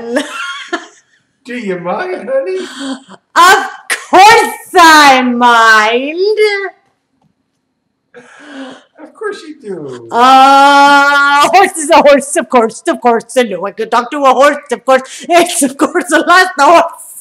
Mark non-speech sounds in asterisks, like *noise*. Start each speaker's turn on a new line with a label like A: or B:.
A: *laughs* Do you mind, honey?
B: Of course I mind.
A: Of course you do.
B: Uh, horse is a horse, of course, of course. I know I could talk to a horse, of course. It's, of course, the last horse.